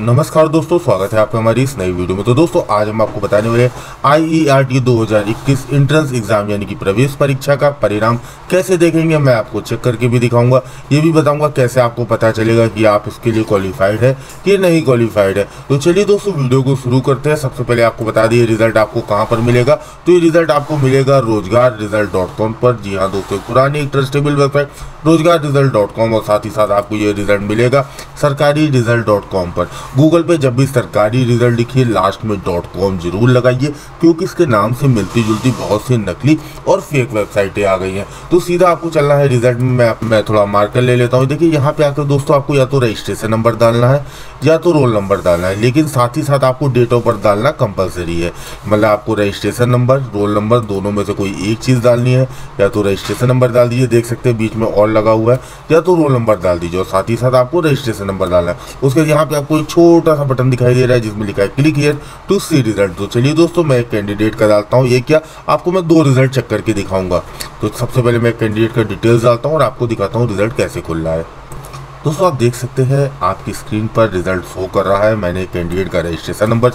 नमस्कार दोस्तों, स्वागत है आपका हमारी इस नई वीडियो में। तो दोस्तों, आज हम आपको बताने वाले आई ई आर टी दो हज़ार इक्कीस एंट्रेंस एग्ज़ाम यानी कि प्रवेश परीक्षा का परिणाम कैसे देखेंगे, मैं आपको चेक करके भी दिखाऊँगा। ये भी बताऊँगा कैसे आपको पता चलेगा कि आप इसके लिए क्वालिफाइड है कि नहीं क्वालिफाइड है। तो चलिए दोस्तों, वीडियो को शुरू करते हैं। सबसे पहले आपको बता दिए रिज़ल्ट आपको कहाँ पर मिलेगा? तो ये रिज़ल्ट आपको मिलेगा रोज़गार रिज़ल्ट डॉट कॉम पर। जी हाँ दोस्तों पुरानी ट्रस्टेबल वेबसाइट रोज़गार रिज़ल्ट डॉट कॉम और साथ ही साथ आपको ये रिज़ल्ट मिलेगा सरकारी रिज़ल्ट डॉट कॉम पर। गूगल पे जब भी सरकारी रिज़ल्ट लिखिए लास्ट में डॉट कॉम ज़रूर लगाइए, क्योंकि इसके नाम से मिलती जुलती बहुत सी नकली और फेक वेबसाइटें आ गई हैं। तो सीधा आपको चलना है रिज़ल्ट में, मैं मैं थोड़ा मार्कर ले लेता हूँ। देखिए, यहाँ पे आकर दोस्तों आपको या तो रजिस्ट्रेशन नंबर डालना है, या तो रोल नंबर डालना है, लेकिन साथ ही साथ आपको डेट ऑफ़ बर्थ डालना कंपलसरी है। मतलब आपको रजिस्ट्रेशन नंबर रोल नंबर दोनों में से कोई एक चीज़ डालनी है, या तो रजिस्ट्रेशन नंबर डाल दीजिए, देख सकते हैं बीच में और लगा हुआ है, या तो रोल नंबर डाल दीजिए और साथ ही साथ आपको रजिस्ट्रेशन नंबर डालना है। उसके यहाँ पे आपको एक छोटा सा बटन दिखाई दे रहा है, जिसमें लिखा है click here to see result तो चलिए दोस्तों, मैं कैंडिडेट का डालता हूँ। ये क्या? आपको मैं दो रिज़ल्ट चेक करके दिखाऊँगा। तो सबसे पहले मैं कैंडिडेट का डिटेल्स डालता हूँ और आपको दिखाता हूँ रिज़ल्ट कैसे खुल रहा है। दोस्तों, आप देख सकते हैं, आपकी स्क्रीन पर रिज़ल्ट शो कर रहा है। मैंने कैंडिडेट का रजिस्ट्रेशन नंबर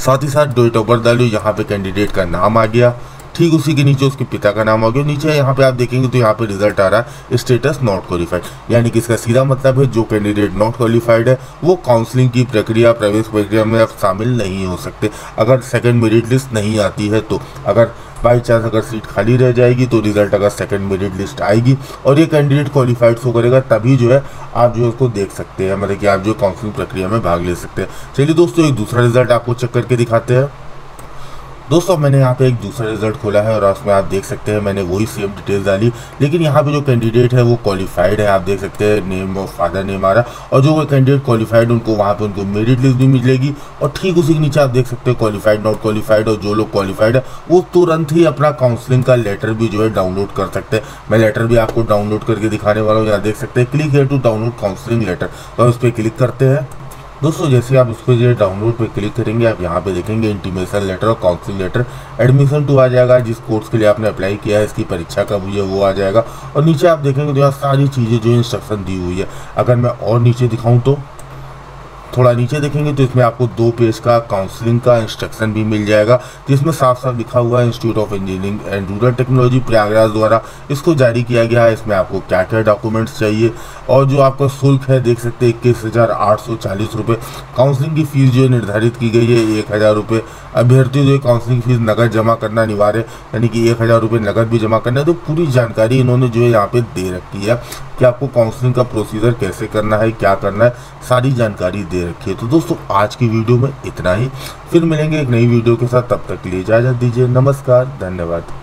साथ ही साथ डेट ऑफ़ बर्थ डाली यहाँ पे कैंडिडेट का नाम आ गया। ठीक उसी के नीचे उसके पिता का नाम आ गया। नीचे यहाँ पे आप देखेंगे तो यहाँ पे रिज़ल्ट आ रहा है स्टेटस नॉट क्वालिफाइड यानी कि इसका सीधा मतलब है, जो कैंडिडेट नॉट क्वालिफाइड है, वो काउंसलिंग की प्रक्रिया, प्रवेश प्रक्रिया में अब शामिल नहीं हो सकते। अगर सेकेंड मेरिट लिस्ट नहीं आती है तो अगर बाई चांस अगर सीट खाली रह जाएगी तो रिज़ल्ट अगर सेकंड मेरिट लिस्ट आएगी, और ये कैंडिडेट क्वालिफाइड शो करेगा, तभी जो है, आप जो उसको देख सकते हैं मतलब कि आप जो काउंसलिंग प्रक्रिया में भाग ले सकते हैं। चलिए दोस्तों, एक दूसरा रिज़ल्ट आपको चेक करके दिखाते हैं। दोस्तों, मैंने यहाँ पे एक दूसरा रिज़ल्ट खोला है और उसमें आप देख सकते हैं, मैंने वही सेम डिटेल्स डाली। लेकिन यहाँ पे जो कैंडिडेट है, वो क्वालिफाइड है, आप देख सकते हैं नेम और फादर नेम आ रहा और जो वो कैंडिडेट क्वालिफाइड उनको वहाँ पे उनको मेरिट लिस्ट भी मिलेगी। और ठीक उसी के नीचे आप देख सकते हैं क्वालिफाइड नॉट क्वालिफाइड और जो लोग क्वालिफाइड है, वो तुरंत ही अपना काउंसलिंग का लेटर भी जो है डाउनलोड कर सकते हैं। मैं लेटर भी आपको डाउनलोड करके दिखाने वाला हूँ। यहाँ देख सकते हैं क्लिक है टू डाउनलोड काउंसलिंग लेटर और उस पर क्लिक करते हैं। दोस्तों, जैसे आप इसको जो डाउनलोड पे क्लिक करेंगे, आप यहाँ पे देखेंगे इंटीमेशन लेटर और काउंसिल लेटर एडमिशन टू आ जाएगा, जिस कोर्स के लिए आपने अप्लाई किया है, इसकी परीक्षा कब हुई है, वो आ जाएगा। और नीचे आप देखेंगे तो यहाँ सारी चीज़ें जो इंस्ट्रक्शन दी हुई है। अगर मैं और नीचे दिखाऊँ तो थोड़ा नीचे देखेंगे तो इसमें आपको दो पेज का काउंसलिंग का इंस्ट्रक्शन भी मिल जाएगा, जिसमें साफ़ साफ़ लिखा हुआ है institute of engineering and rural technology Prayagraj द्वारा। इसको जारी किया गया है, इसमें आपको क्या क्या डॉक्यूमेंट्स चाहिए, और जो आपका शुल्क है, देख सकते हैं इक्कीस हज़ार आठ सौ चालीस रुपये काउंसलिंग की फ़ीस जो है, निर्धारित की गई है, एक हज़ार रुपये अभ्यर्थियों जो काउंसलिंग फ़ीस नकद जमा करना अनिवार्य यानी कि एक हज़ार रुपये नकद भी जमा करना है तो पूरी जानकारी इन्होंने जो है, यहाँ पे दे रखी है। कि आपको काउंसलिंग का प्रोसीजर कैसे करना है, क्या करना है, सारी जानकारी दे रखी है। तो दोस्तों, आज की वीडियो में इतना ही। फिर मिलेंगे एक नई वीडियो के साथ। तब तक लिए इजाज़त दीजिए। नमस्कार, धन्यवाद।